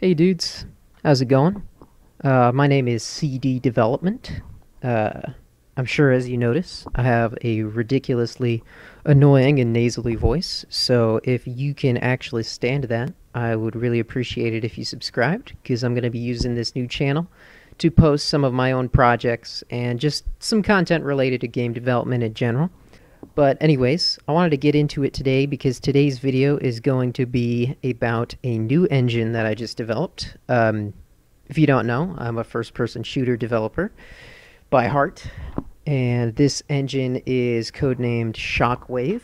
Hey dudes, how's it going? Uh, my name is CD Development. Uh, I'm sure as you notice, I have a ridiculously annoying and nasally voice, so if you can actually stand that, I would really appreciate it if you subscribed, because I'm going to be using this new channel to post some of my own projects and just some content related to game development in general. But anyways, I wanted to get into it today because today's video is going to be about a new engine that I just developed. Um, if you don't know, I'm a first-person shooter developer by heart, and this engine is codenamed Shockwave.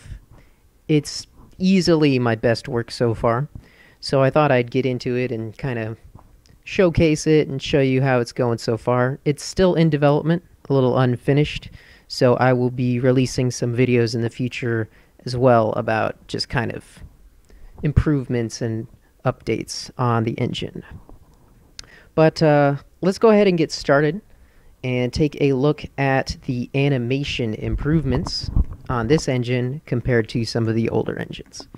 It's easily my best work so far, so I thought I'd get into it and kind of showcase it and show you how it's going so far. It's still in development, a little unfinished, so I will be releasing some videos in the future as well about just kind of improvements and updates on the engine. But uh, let's go ahead and get started and take a look at the animation improvements on this engine compared to some of the older engines.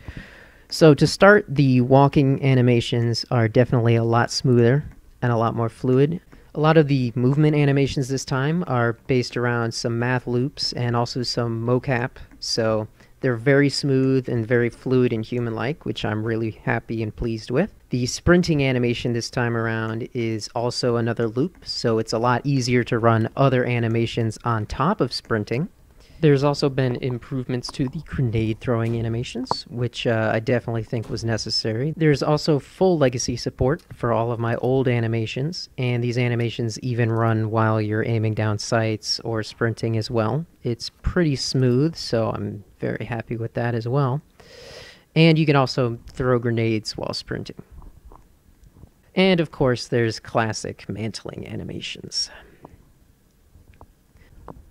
So to start, the walking animations are definitely a lot smoother and a lot more fluid. A lot of the movement animations this time are based around some math loops and also some mocap, so they're very smooth and very fluid and human-like, which I'm really happy and pleased with. The sprinting animation this time around is also another loop, so it's a lot easier to run other animations on top of sprinting. There's also been improvements to the grenade throwing animations, which uh, I definitely think was necessary. There's also full legacy support for all of my old animations, and these animations even run while you're aiming down sights or sprinting as well. It's pretty smooth, so I'm very happy with that as well. And you can also throw grenades while sprinting. And of course, there's classic mantling animations.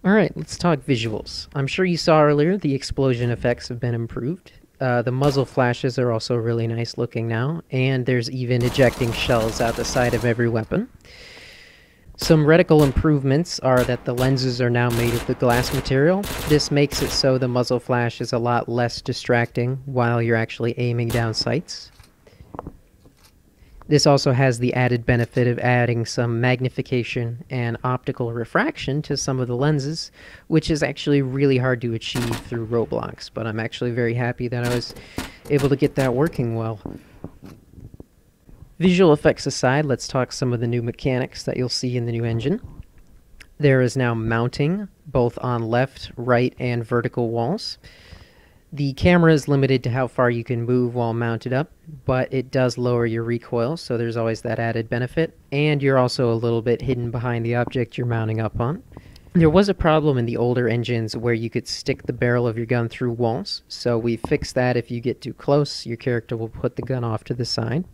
Alright, let's talk visuals. I'm sure you saw earlier the explosion effects have been improved. Uh, the muzzle flashes are also really nice looking now, and there's even ejecting shells out the side of every weapon. Some reticle improvements are that the lenses are now made of the glass material. This makes it so the muzzle flash is a lot less distracting while you're actually aiming down sights. This also has the added benefit of adding some magnification and optical refraction to some of the lenses, which is actually really hard to achieve through Roblox, but I'm actually very happy that I was able to get that working well. Visual effects aside, let's talk some of the new mechanics that you'll see in the new engine. There is now mounting, both on left, right, and vertical walls. The camera is limited to how far you can move while mounted up, but it does lower your recoil, so there's always that added benefit. And you're also a little bit hidden behind the object you're mounting up on. There was a problem in the older engines where you could stick the barrel of your gun through walls, so we fixed that if you get too close, your character will put the gun off to the side.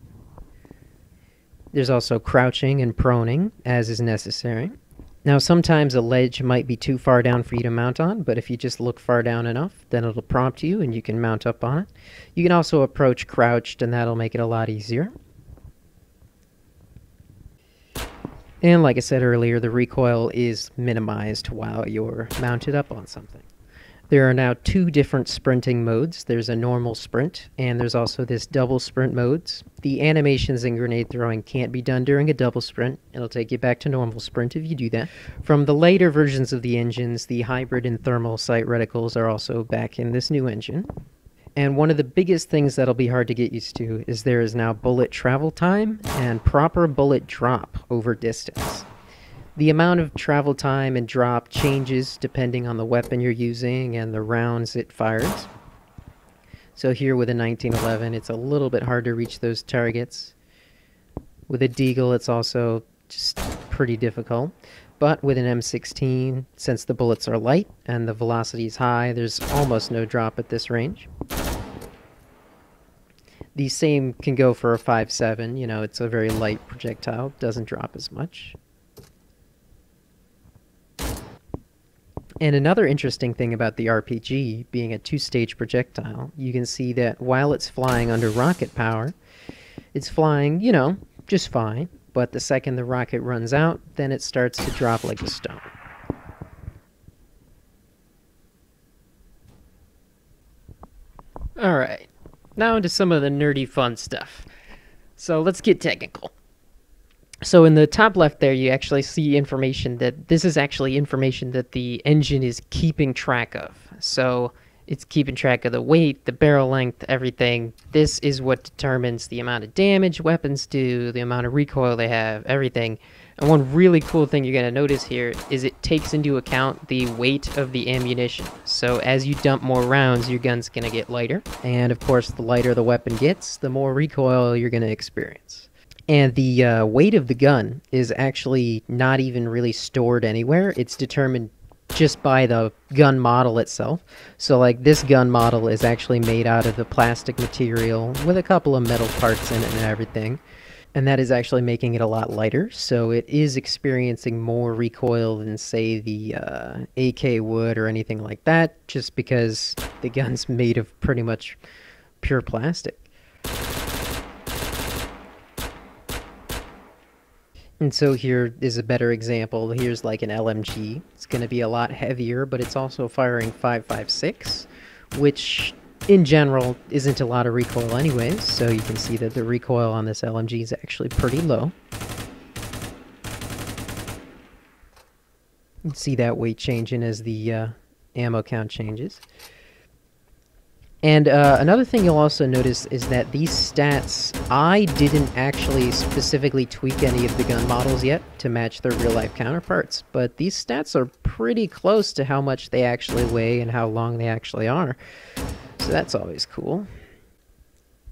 There's also crouching and proning, as is necessary. Now sometimes a ledge might be too far down for you to mount on, but if you just look far down enough, then it'll prompt you and you can mount up on it. You can also approach crouched and that'll make it a lot easier. And like I said earlier, the recoil is minimized while you're mounted up on something. There are now two different sprinting modes. There's a normal sprint, and there's also this double sprint modes. The animations in grenade throwing can't be done during a double sprint. It'll take you back to normal sprint if you do that. From the later versions of the engines, the hybrid and thermal sight reticles are also back in this new engine. And one of the biggest things that'll be hard to get used to is there is now bullet travel time and proper bullet drop over distance. The amount of travel time and drop changes depending on the weapon you're using and the rounds it fires. So here with a 1911, it's a little bit hard to reach those targets. With a Deagle, it's also just pretty difficult. But with an M16, since the bullets are light and the velocity is high, there's almost no drop at this range. The same can go for a 5.7, you know, it's a very light projectile, doesn't drop as much. And another interesting thing about the RPG being a two-stage projectile, you can see that while it's flying under rocket power, it's flying, you know, just fine, but the second the rocket runs out, then it starts to drop like a stone. Alright, now into some of the nerdy fun stuff. So let's get technical. So in the top left there, you actually see information that this is actually information that the engine is keeping track of. So it's keeping track of the weight, the barrel length, everything. This is what determines the amount of damage weapons do, the amount of recoil they have, everything. And one really cool thing you're going to notice here is it takes into account the weight of the ammunition. So as you dump more rounds, your gun's going to get lighter. And of course, the lighter the weapon gets, the more recoil you're going to experience. And the uh, weight of the gun is actually not even really stored anywhere. It's determined just by the gun model itself. So like this gun model is actually made out of the plastic material with a couple of metal parts in it and everything and that is actually making it a lot lighter. So it is experiencing more recoil than, say, the uh, AK would or anything like that, just because the gun's made of pretty much pure plastic. And so here is a better example. Here's like an LMG. It's going to be a lot heavier, but it's also firing 5.56, which in general isn't a lot of recoil anyways, so you can see that the recoil on this LMG is actually pretty low. You can see that weight changing as the uh, ammo count changes. And uh, another thing you'll also notice is that these stats, I didn't actually specifically tweak any of the gun models yet to match their real-life counterparts, but these stats are pretty close to how much they actually weigh and how long they actually are. So that's always cool.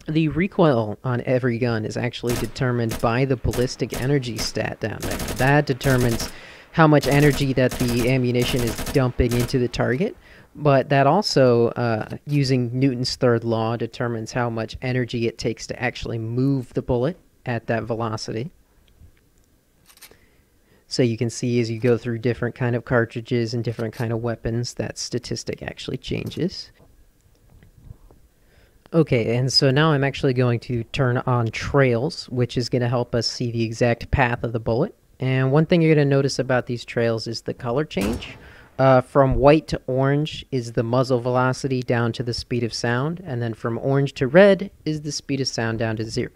The recoil on every gun is actually determined by the ballistic energy stat down there. That determines how much energy that the ammunition is dumping into the target, but that also, uh, using Newton's third law, determines how much energy it takes to actually move the bullet at that velocity. So you can see as you go through different kind of cartridges and different kind of weapons, that statistic actually changes. Okay, and so now I'm actually going to turn on trails, which is going to help us see the exact path of the bullet. And one thing you're going to notice about these trails is the color change. Uh, from white to orange is the muzzle velocity down to the speed of sound, and then from orange to red is the speed of sound down to zero.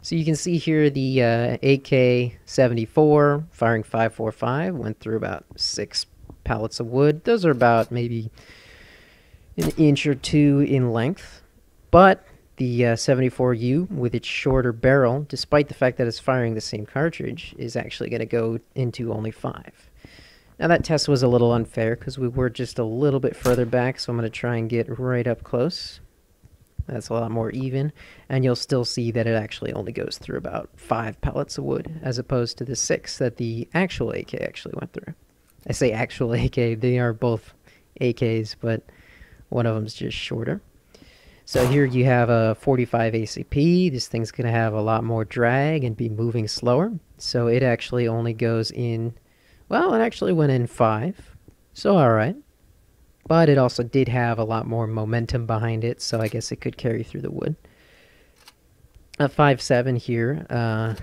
So you can see here the uh, AK-74 firing 545 went through about six pallets of wood. Those are about maybe an inch or two in length. But the uh, 74U, with its shorter barrel, despite the fact that it's firing the same cartridge, is actually going to go into only 5. Now that test was a little unfair because we were just a little bit further back, so I'm going to try and get right up close. That's a lot more even, and you'll still see that it actually only goes through about 5 pellets of wood, as opposed to the 6 that the actual AK actually went through. I say actual AK, they are both AKs, but one of them's just shorter. So here you have a 45 ACP. This thing's going to have a lot more drag and be moving slower. So it actually only goes in, well, it actually went in 5. So alright. But it also did have a lot more momentum behind it, so I guess it could carry through the wood. A 5-7 here. Uh,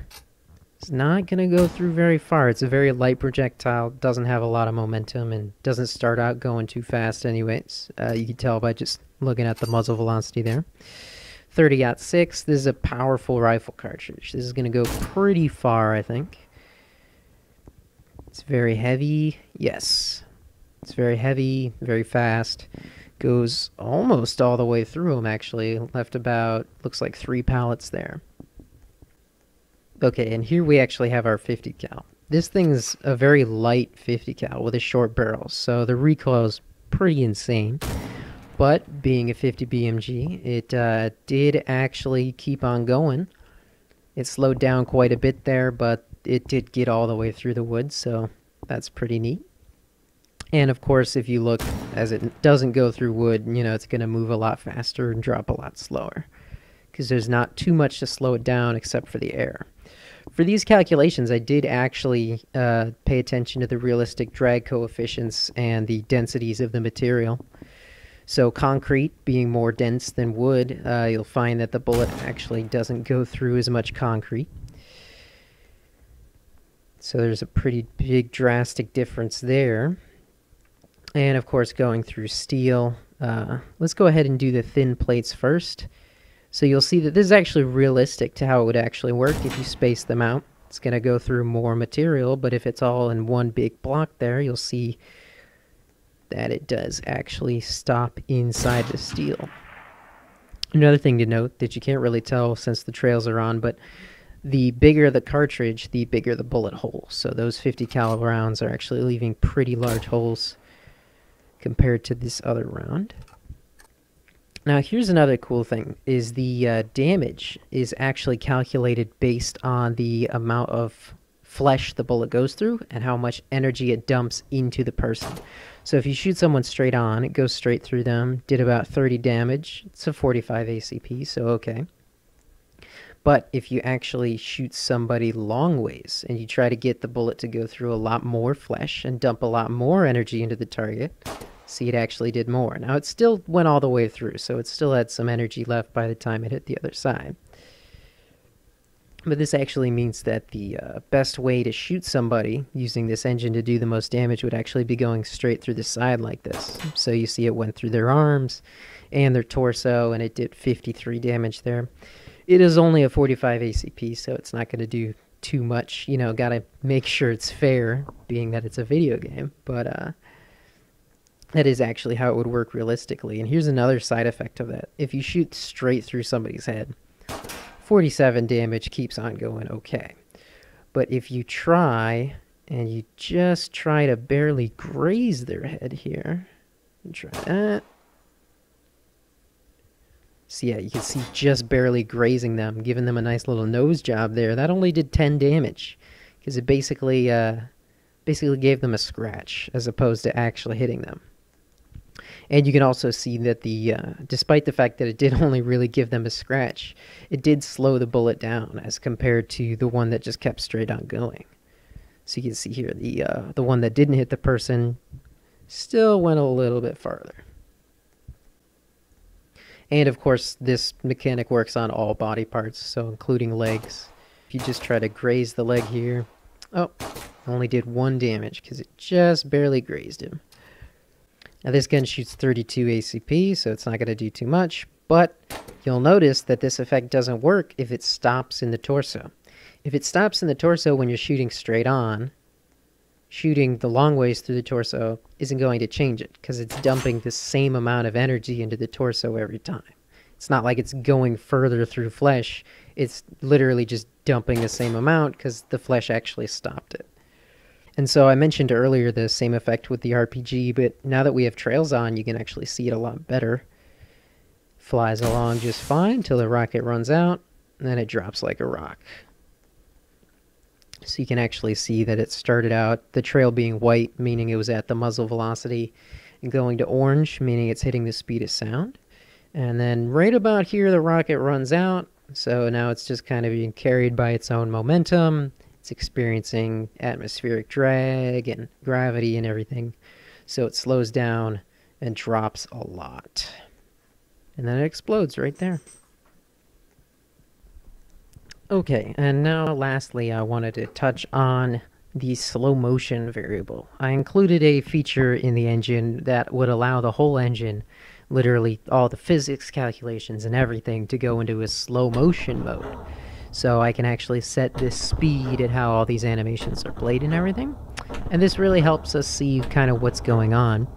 it's not going to go through very far. It's a very light projectile, doesn't have a lot of momentum, and doesn't start out going too fast anyways. Uh, you can tell by just looking at the muzzle velocity there. 30 6. This is a powerful rifle cartridge. This is going to go pretty far, I think. It's very heavy. Yes. It's very heavy, very fast. Goes almost all the way through them, actually. Left about, looks like three pallets there. Okay, and here we actually have our 50 cal. This thing's a very light 50 cal with a short barrel, so the recoil is pretty insane. But being a 50 BMG, it uh, did actually keep on going. It slowed down quite a bit there, but it did get all the way through the wood, so that's pretty neat. And of course, if you look as it doesn't go through wood, you know, it's going to move a lot faster and drop a lot slower. Because there's not too much to slow it down except for the air. For these calculations, I did actually uh, pay attention to the realistic drag coefficients and the densities of the material. So concrete being more dense than wood, uh, you'll find that the bullet actually doesn't go through as much concrete. So there's a pretty big drastic difference there. And of course going through steel. Uh, let's go ahead and do the thin plates first. So you'll see that this is actually realistic to how it would actually work if you space them out. It's going to go through more material, but if it's all in one big block there, you'll see that it does actually stop inside the steel. Another thing to note that you can't really tell since the trails are on, but the bigger the cartridge, the bigger the bullet hole. So those 50 caliber rounds are actually leaving pretty large holes compared to this other round. Now here's another cool thing, is the uh, damage is actually calculated based on the amount of flesh the bullet goes through and how much energy it dumps into the person. So if you shoot someone straight on, it goes straight through them, did about 30 damage. It's a 45 ACP, so okay. But if you actually shoot somebody long ways and you try to get the bullet to go through a lot more flesh and dump a lot more energy into the target, see it actually did more. Now it still went all the way through, so it still had some energy left by the time it hit the other side. But this actually means that the uh, best way to shoot somebody using this engine to do the most damage would actually be going straight through the side like this. So you see it went through their arms and their torso, and it did 53 damage there. It is only a 45 ACP, so it's not going to do too much. You know, got to make sure it's fair, being that it's a video game. But uh, that is actually how it would work realistically. And here's another side effect of that. If you shoot straight through somebody's head, 47 damage keeps on going okay. But if you try and you just try to barely graze their head here, try that. So yeah, you can see just barely grazing them, giving them a nice little nose job there. That only did 10 damage because it basically uh, basically gave them a scratch as opposed to actually hitting them. And you can also see that the, uh, despite the fact that it did only really give them a scratch, it did slow the bullet down as compared to the one that just kept straight on going. So you can see here, the, uh, the one that didn't hit the person still went a little bit farther. And of course, this mechanic works on all body parts, so including legs. If you just try to graze the leg here, oh, only did one damage because it just barely grazed him. Now this gun shoots 32 ACP, so it's not going to do too much, but you'll notice that this effect doesn't work if it stops in the torso. If it stops in the torso when you're shooting straight on, shooting the long ways through the torso isn't going to change it, because it's dumping the same amount of energy into the torso every time. It's not like it's going further through flesh, it's literally just dumping the same amount because the flesh actually stopped it. And so I mentioned earlier the same effect with the RPG, but now that we have trails on, you can actually see it a lot better. Flies along just fine till the rocket runs out, and then it drops like a rock. So you can actually see that it started out, the trail being white, meaning it was at the muzzle velocity, and going to orange, meaning it's hitting the speed of sound. And then right about here, the rocket runs out, so now it's just kind of being carried by its own momentum it's experiencing atmospheric drag and gravity and everything. So it slows down and drops a lot. And then it explodes right there. Okay, and now lastly, I wanted to touch on the slow motion variable. I included a feature in the engine that would allow the whole engine, literally all the physics calculations and everything, to go into a slow motion mode. So I can actually set this speed and how all these animations are played and everything. And this really helps us see kind of what's going on.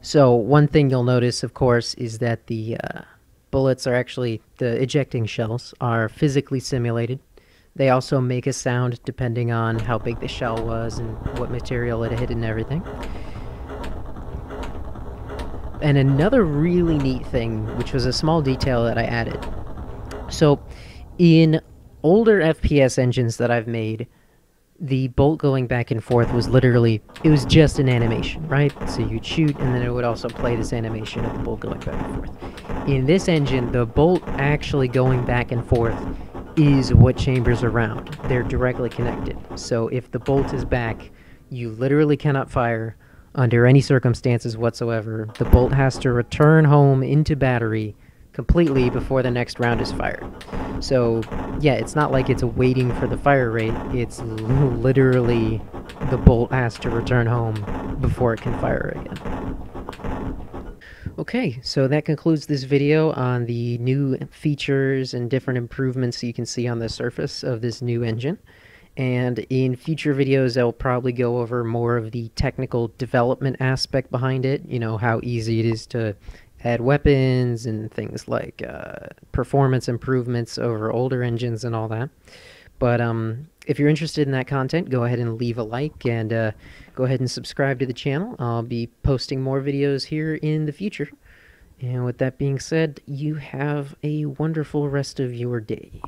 So one thing you'll notice, of course, is that the uh, bullets are actually, the ejecting shells are physically simulated. They also make a sound depending on how big the shell was and what material it hit and everything. And another really neat thing, which was a small detail that I added. So in older FPS engines that I've made, the bolt going back and forth was literally, it was just an animation, right? So you'd shoot and then it would also play this animation of the bolt going back and forth. In this engine, the bolt actually going back and forth is what chambers around. They're directly connected. So if the bolt is back, you literally cannot fire under any circumstances whatsoever. The bolt has to return home into battery completely before the next round is fired. So, yeah, it's not like it's waiting for the fire rate, it's literally the bolt has to return home before it can fire again. Okay, so that concludes this video on the new features and different improvements you can see on the surface of this new engine. And in future videos, I'll probably go over more of the technical development aspect behind it, you know, how easy it is to add weapons and things like uh, performance improvements over older engines and all that. But um, if you're interested in that content, go ahead and leave a like and uh, go ahead and subscribe to the channel. I'll be posting more videos here in the future. And with that being said, you have a wonderful rest of your day.